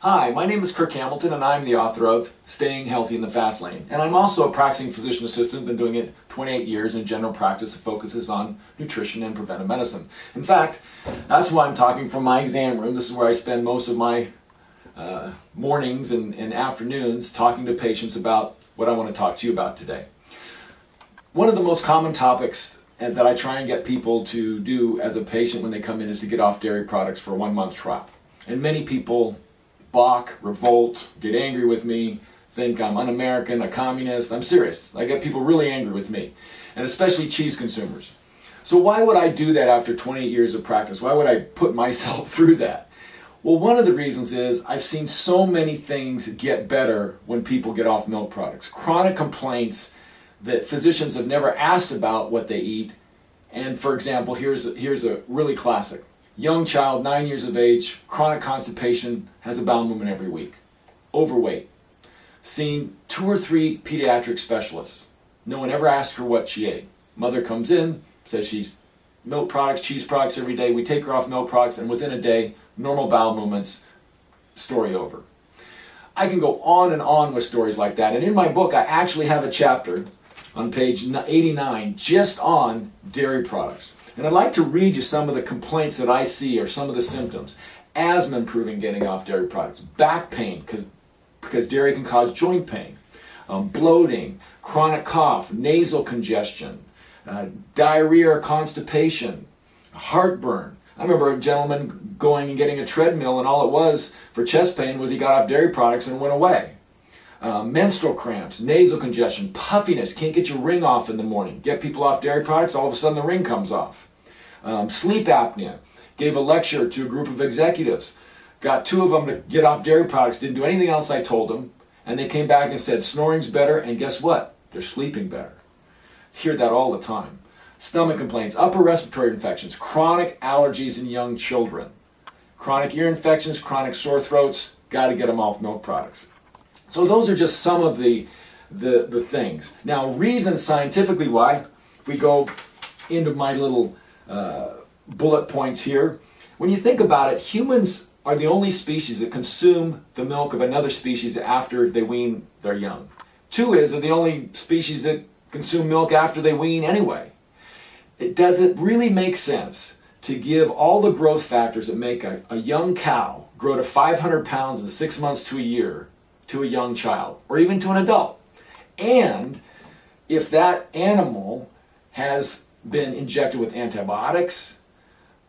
Hi, my name is Kirk Hamilton, and I'm the author of Staying Healthy in the Fast Lane. And I'm also a practicing physician assistant, been doing it 28 years in general practice that focuses on nutrition and preventive medicine. In fact, that's why I'm talking from my exam room. This is where I spend most of my uh, mornings and, and afternoons talking to patients about what I want to talk to you about today. One of the most common topics that I try and get people to do as a patient when they come in is to get off dairy products for a one month trial. And many people balk, revolt, get angry with me, think I'm un American, a communist. I'm serious. I get people really angry with me, and especially cheese consumers. So, why would I do that after 28 years of practice? Why would I put myself through that? Well, one of the reasons is I've seen so many things get better when people get off milk products. Chronic complaints that physicians have never asked about what they eat. And for example, here's here's a really classic young child, nine years of age, chronic constipation, has a bowel movement every week, overweight. Seen two or three pediatric specialists. No one ever asked her what she ate. Mother comes in, says she's milk products, cheese products every day. We take her off milk products, and within a day, normal bowel movements, story over. I can go on and on with stories like that. And in my book, I actually have a chapter on page 89 just on dairy products. And I'd like to read you some of the complaints that I see or some of the symptoms. Asthma improving getting off dairy products. Back pain, because because dairy can cause joint pain. Um, bloating, chronic cough, nasal congestion, uh, diarrhea or constipation, heartburn. I remember a gentleman going and getting a treadmill, and all it was for chest pain was he got off dairy products and went away. Uh, menstrual cramps, nasal congestion, puffiness, can't get your ring off in the morning. Get people off dairy products, all of a sudden the ring comes off um, sleep apnea. Gave a lecture to a group of executives. Got two of them to get off dairy products, didn't do anything else I told them. And they came back and said, snoring's better, and guess what? They're sleeping better. Hear that all the time. Stomach complaints, upper respiratory infections, chronic allergies in young children, chronic ear infections, chronic sore throats, got to get them off milk products. So those are just some of the, the, the things. Now, reasons scientifically why, if we go into my little uh, bullet points here. When you think about it, humans are the only species that consume the milk of another species after they wean their young. Two is they're the only species that consume milk after they wean anyway. It doesn't really make sense to give all the growth factors that make a, a young cow grow to 500 pounds in six months to a year to a young child or even to an adult. And if that animal has been injected with antibiotics,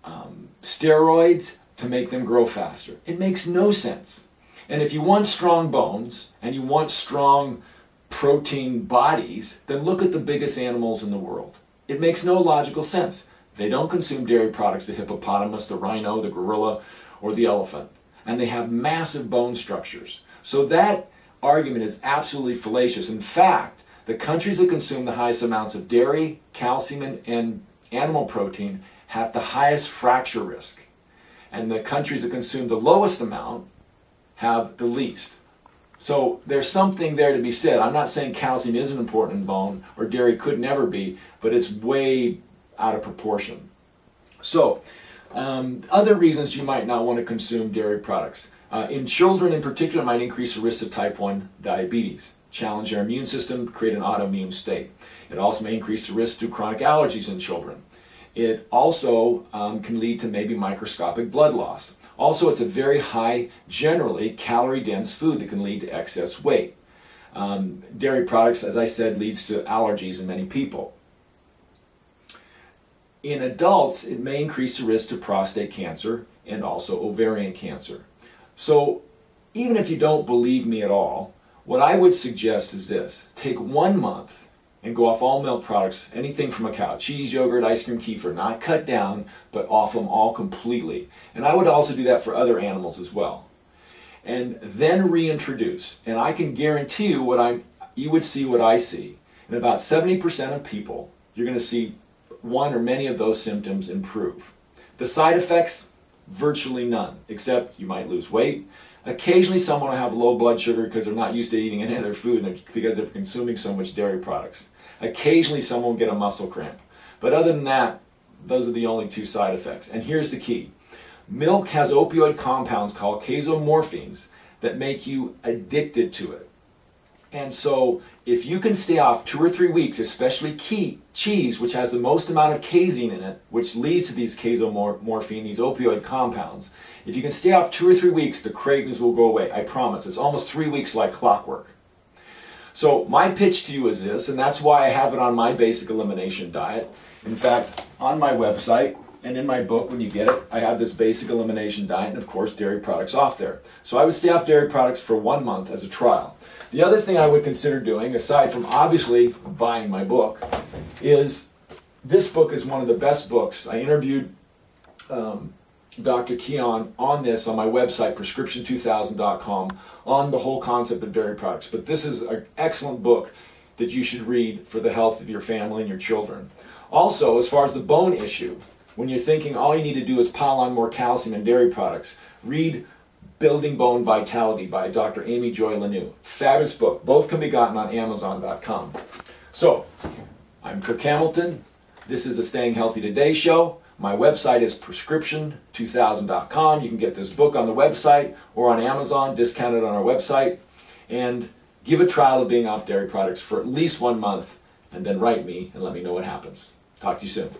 um, steroids to make them grow faster. It makes no sense. And if you want strong bones and you want strong protein bodies, then look at the biggest animals in the world. It makes no logical sense. They don't consume dairy products, the hippopotamus, the rhino, the gorilla, or the elephant. And they have massive bone structures. So that argument is absolutely fallacious. In fact, the countries that consume the highest amounts of dairy, calcium, and, animal protein have the highest fracture risk. And the countries that consume the lowest amount have the least. So there's something there to be said. I'm not saying calcium isn't important in bone or dairy could never be, but it's way out of proportion. So, um, other reasons you might not want to consume dairy products. Uh, in children in particular, might increase the risk of type 1 diabetes challenge their immune system, create an autoimmune state. It also may increase the risk to chronic allergies in children. It also um, can lead to maybe microscopic blood loss. Also, it's a very high, generally calorie dense food that can lead to excess weight. Um, dairy products, as I said, leads to allergies in many people. In adults, it may increase the risk to prostate cancer and also ovarian cancer. So, even if you don't believe me at all, what I would suggest is this take one month and go off all milk products, anything from a cow, cheese, yogurt, ice cream, kefir, not cut down, but off them all completely. And I would also do that for other animals as well. And then reintroduce. And I can guarantee you what I'm you would see what I see. And about 70% of people, you're going to see one or many of those symptoms improve. The side effects, virtually none, except you might lose weight, Occasionally, someone will have low blood sugar because they're not used to eating any other food because they're consuming so much dairy products. Occasionally, someone will get a muscle cramp. But other than that, those are the only two side effects. And here's the key Milk has opioid compounds called casomorphins that make you addicted to it. And so, if you can stay off two or three weeks, especially key, cheese, which has the most amount of casein in it, which leads to these casomorphine, these opioid compounds, if you can stay off two or three weeks, the cravings will go away. I promise. It's almost three weeks like clockwork. So, my pitch to you is this, and that's why I have it on my basic elimination diet. In fact, on my website, and in my book, when you get it, I have this basic elimination diet and, of course, dairy products off there. So I would stay off dairy products for one month as a trial. The other thing I would consider doing, aside from obviously buying my book, is this book is one of the best books. I interviewed um, Dr. Keon on this on my website, prescription2000.com, on the whole concept of dairy products. But this is an excellent book that you should read for the health of your family and your children. Also, as far as the bone issue, when you're thinking all you need to do is pile on more calcium and dairy products, read Building Bone Vitality by Dr. Amy Joy Lanou. Fabulous book. Both can be gotten on Amazon.com. So, I'm Kirk Hamilton. This is the Staying Healthy Today show. My website is prescription2000.com. You can get this book on the website or on Amazon, discounted on our website. And give a trial of being off dairy products for at least one month, and then write me and let me know what happens. Talk to you soon.